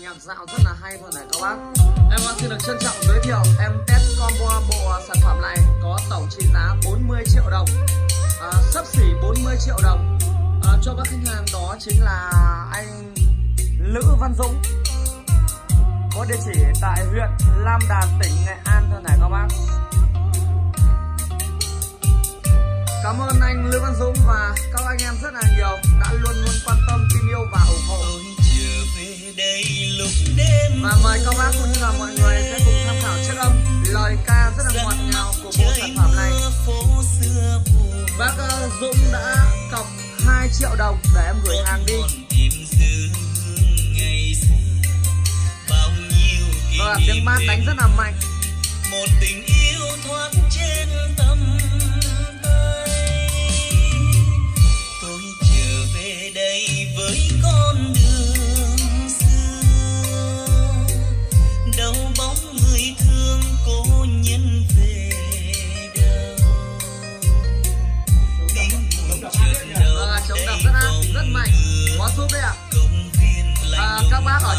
nhạc dạo rất là hay thôi này các bác. Em vâng, xin được trân trọng giới thiệu em test combo bộ sản phẩm này có tổng trị giá 40 triệu đồng. À, Sấp xỉ 40 triệu đồng. À, Cho các khách hàng đó chính là anh Lữ Văn Dũng. Có địa chỉ tại huyện Lam Đàn, tỉnh Nghệ An thôi này các bác. Cảm ơn anh Lữ Văn Dũng và các anh em rất là nhiều đã luôn luôn quan tâm, tin yêu và ủng hộ. Và mời các bác cũng như là mọi người sẽ cùng tham khảo chất âm, lời ca rất là ngọt ngào của bộ sản phẩm này. Bác uh, Dũng đã cọc 2 triệu đồng để em gửi hàng đi. Và tiếng bát đánh rất là mạnh. Một tình yêu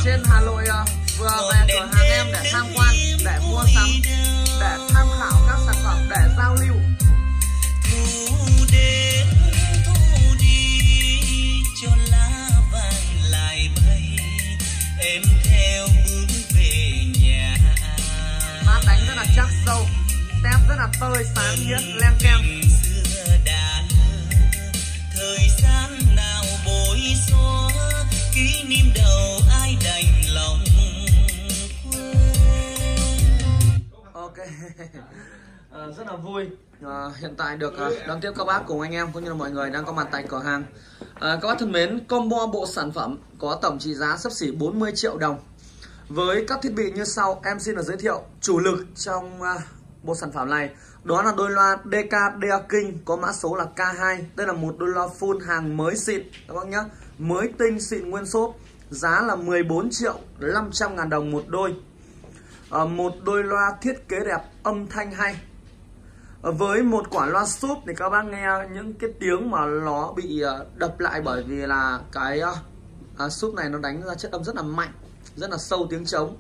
trên Hà Nội ờ, vừa về cửa hàng em để tham quan, để mua sắm, để tham khảo các sản phẩm, để giao lưu. Bát đánh rất là chắc sâu, tép rất là tơi sáng nhất len đầu ai đành lòng ok. À, rất là vui. À, hiện tại được à, đón tiếp các bác cùng anh em cũng như là mọi người đang có mặt tại cửa hàng. À, các bác thân mến combo bộ sản phẩm có tổng trị giá sấp xỉ 40 triệu đồng. Với các thiết bị như sau em xin được giới thiệu chủ lực trong à, bộ sản phẩm này. Đó là đôi loa DK DA King có mã số là K2 đây là một đôi loa full hàng mới xịn các bác nhé mới tinh xịn nguyên xốp giá là 14 triệu 500 ngàn đồng một đôi. À, một đôi loa thiết kế đẹp âm thanh hay. À, với một quả loa súp thì các bác nghe những cái tiếng mà nó bị ờ, đập lại bởi vì là cái à, súp này nó đánh ra chất âm rất là mạnh rất là sâu tiếng trống.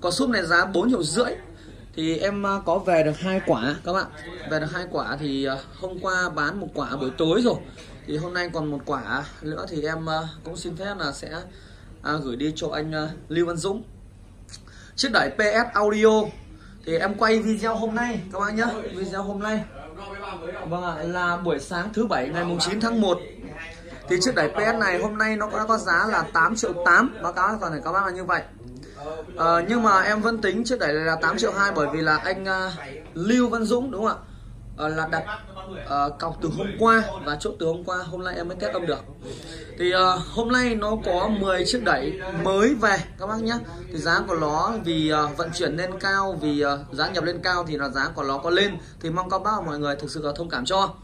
Còn súp này giá 4 triệu rưỡi thì em có về được hai quả các bạn. Về được hai quả thì hôm qua bán một quả buổi tối rồi thì hôm nay còn một quả nữa thì em ờ, cũng xin phép là sẽ ờ, gửi đi cho anh ờ, Lưu Văn Dũng. Chiếc đẩy PS Audio. Thì em quay video hôm nay các bạn nhé video hôm nay. Vâng ạ là buổi sáng thứ bảy ngày mùng 9 tháng 1 thì chiếc đẩy PS này hôm nay nó có, có giá là 8 triệu 8 báo cáo toàn thể các bác là như vậy. À, nhưng mà em vẫn tính chiếc đẩy này là 8 triệu 2 bởi vì là anh uh, Lưu Văn Dũng đúng không ạ? Ờ, là đặt uh, cọc từ hôm qua và chốt từ hôm qua hôm nay em mới test âm được. Thì uh, hôm nay nó có 10 chiếc đẩy mới về các bác nhé thì giá của nó vì uh, vận chuyển lên cao vì uh, giá nhập lên cao thì là giá của nó có lên. Thì mong các bác và mọi người thực sự là thông cảm cho.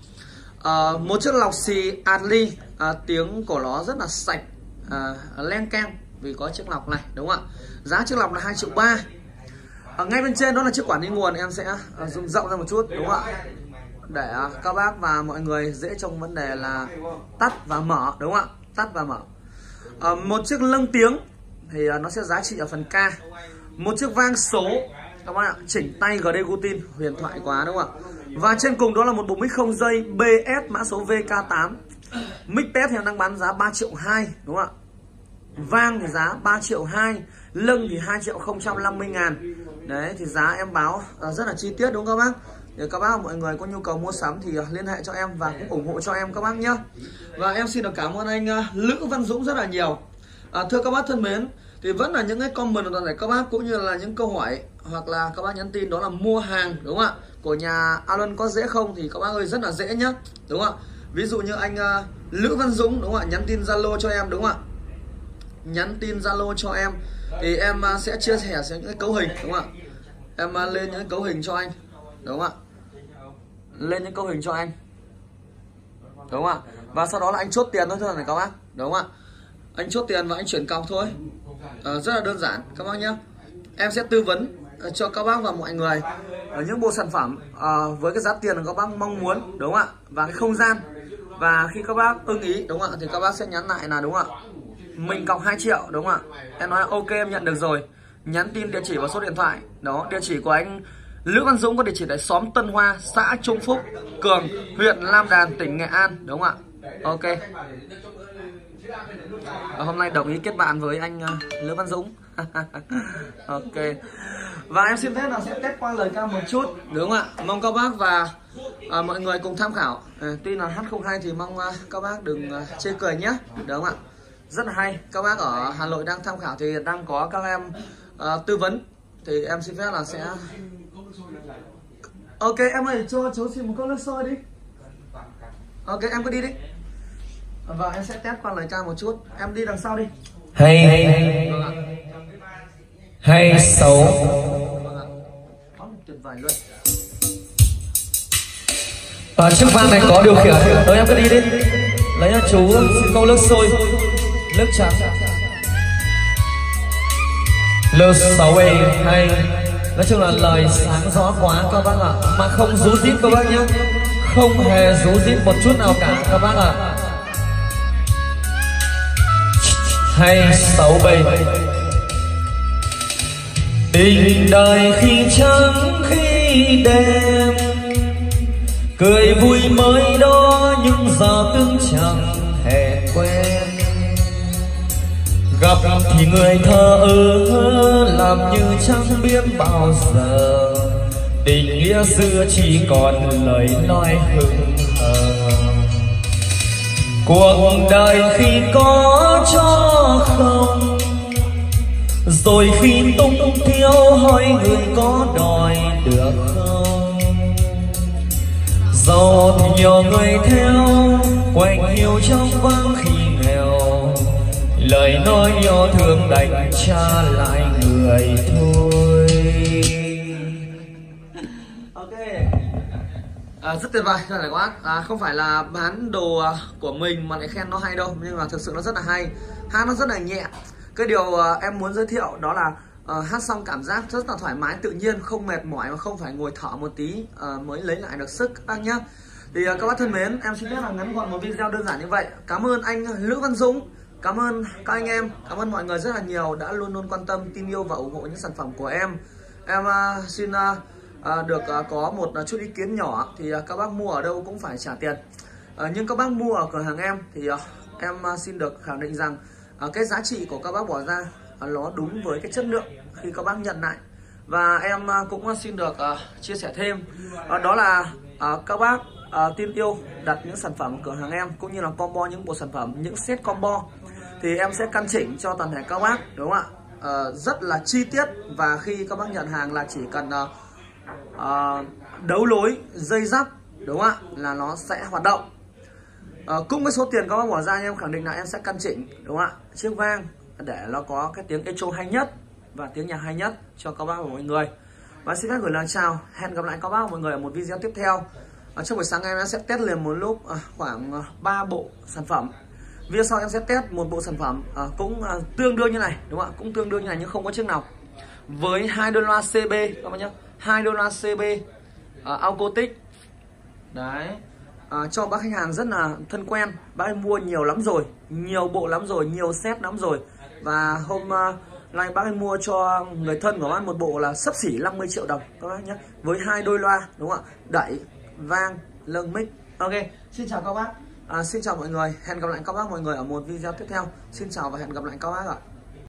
Uh, một chiếc lọc xì Adli uh, à, tiếng của nó rất là sạch uh, len keng vì có chiếc lọc này đúng không ạ? Giá chiếc lọc là 2 triệu ba. Ở ngay bên trên đó là chiếc quản lý nguồn em sẽ uh, dùng rộng ra một chút đúng không ạ? Để à, các bác và mọi người dễ trong vấn đề là tắt và mở đúng không ạ? Tắt và mở. À, một chiếc lâng tiếng thì à, nó sẽ giá trị ở phần K. Một chiếc vang số các bạn ạ chỉnh tay GD Gutin huyền thoại quá đúng không ạ? Và trên cùng đó là một bộ mic không dây BS mã số VK8 mic test thì đang bán giá 3 triệu 2 đúng không ạ? Vang thì giá 3 triệu 2 lưng thì 2 triệu 050 ngàn. Đấy thì giá em báo à, rất là chi tiết đúng không các bác? Nếu các bác mọi người có nhu cầu mua sắm thì ờ, liên hệ cho em và cũng ủng hộ cho em các bác nhé và em xin được cảm ơn anh ờ, Lữ Văn Dũng rất là nhiều. À, thưa các bác thân mến thì vẫn là những cái comment của toàn thể các bác cũng như là những câu hỏi hoặc là các bác nhắn tin đó là mua hàng đúng không ạ? Của nhà Alan có dễ không thì các bác ơi rất là dễ nhá đúng không ạ? Ví dụ như anh uh, Lữ Văn Dũng đúng không ạ? Nhắn tin Zalo cho em đúng không ạ? Nhắn tin Zalo cho em thì em uh, sẽ chia sẻ những cái cấu hình đúng không ạ? Em uh, lên những cái cấu hình cho anh đúng không ạ? Lên những cấu hình cho anh. Đúng không ạ? Và sau đó là anh chốt tiền thôi thôi này các bác. Đúng không ạ? Anh chốt tiền và anh chuyển cọc thôi. À, rất là đơn giản các bác nhé em sẽ tư vấn ờ, cho các bác và mọi người ở những bộ sản phẩm à, với cái giá tiền mà các bác mong muốn đúng không ạ? Và cái không gian. Và khi các bác ưng ý đúng không ạ thì các bác sẽ nhắn lại là đúng không ạ mình cọc 2 triệu đúng không ạ? Em nói là ok em nhận được rồi. Nhắn tin địa chỉ và số điện thoại. Đó địa chỉ của anh Lữ Văn Dũng có địa chỉ tại xóm Tân Hoa xã Trung Phúc Cường huyện Lam Đàn tỉnh Nghệ An đúng không ạ? Ok. Và hôm nay đồng ý kết bạn với anh ờ, Lữ Văn Dũng. Ok. Và em xin phép là sẽ test qua lời ca một chút đúng không ạ? Mong các bác và à, mọi người cùng tham khảo. À, tuy là hát không hay thì mong à, các bác đừng à, chê cười nhé đúng không ạ? Rất là hay. Các bác ở Hà Nội đang tham khảo thì đang có các em à, tư vấn thì em xin phép là sẽ ok em ơi cho cháu xin một cốc nước sôi đi. Ok em cứ đi đi. Và em sẽ test qua lời ca một chút. Em đi đằng sau đi. Hay. Vâng ạ. Hay xấu. vâng Đó, tuyệt vời luôn. Ở trước van này có điều khiển. Thôi em cứ đi đi. Lấy cho chú xin câu nước sôi. Nước trắng L6B hay. Nói chung là lời sáng rõ quá các bác ạ. Mà không rú rít các bác nhé không hề rú rít một chút nào cả các bác ạ. Hay sáu bầy tình đời khi trắng, khi đêm cười vui mới đó, nhưng giờ tương chẳng gặp thì người thờ ơ làm như chẳng biết bao giờ. Tình nghĩa xưa chỉ còn lời nói hững hờ. Cuộc đời khi có cho không, rồi khi tung thiếu hỏi người có đòi được không? Giàu thì nhiều người theo quanh hiu trong vắng khi lời nói yêu thương đành cha lại người thôi. Ok. À, rất tuyệt vời rất là quá. À, không phải là bán đồ à, của mình mà lại khen nó hay đâu nhưng mà thực sự nó rất là hay. Hát nó rất là nhẹ. Cái điều à, em muốn giới thiệu đó là uh, hát xong cảm giác rất là thoải mái tự nhiên không mệt mỏi mà không phải ngồi thở một tí uh, mới lấy lại được sức. Các bác nhá. Thì uh, các bác thân mến em xin phép là ngắn gọn một video đơn giản như vậy. Cảm ơn anh Lữ Văn Dũng cảm ơn các anh em, cảm ơn mọi người rất là nhiều đã luôn luôn quan tâm, tin yêu và ủng hộ những sản phẩm của em. Em à, xin à, à, được có một chút ý kiến nhỏ, thì các bác mua ở đâu cũng phải trả tiền. Nhưng các bác mua ở cửa hàng em thì em xin được khẳng định rằng cái giá trị của các bác bỏ ra nó đúng với cái chất lượng khi các bác nhận lại. Và em cũng xin được chia sẻ thêm đó là các bác tin yêu đặt những sản phẩm ở cửa hàng em, cũng như là combo những bộ sản phẩm, những set combo thì em sẽ căn chỉnh cho toàn thể các bác đúng không ạ? Ờ, rất là chi tiết và khi các bác nhận hàng là chỉ cần ờ, ờ đấu lối dây dắp đúng không ạ? Là nó sẽ hoạt động. Ờ, cũng với số tiền các bác bỏ ra em khẳng định là em sẽ căn chỉnh đúng không ạ? Chiếc vang để nó có cái tiếng echo hay nhất và tiếng nhạc hay nhất cho các bác và mọi người. Và xin phép gửi lời chào. Hẹn gặp lại các bác và mọi người ở một video tiếp theo. Ở trong buổi sáng em sẽ test liền một lúc à, khoảng 3 bộ sản phẩm video sau em sẽ test một bộ sản phẩm à, cũng à, tương đương như này đúng không ạ? Cũng tương đương như này nhưng không có chiếc nào. Với hai đôi loa CB các bạn nhé hai đôi loa CB à, Alcotic. Đấy. À, cho bác khách hàng rất là thân quen. Bác ấy mua nhiều lắm rồi nhiều bộ lắm rồi nhiều set lắm rồi. Và hôm à, nay bác ấy mua cho người thân của bác một bộ là sấp xỉ 50 triệu đồng các bác nhé với hai đôi loa đúng không ạ? Đẩy vang lưng mic. Ok xin chào các bác à, xin chào mọi người. Hẹn gặp lại các bác mọi người ở một video tiếp theo. Xin chào và hẹn gặp lại các bác ạ.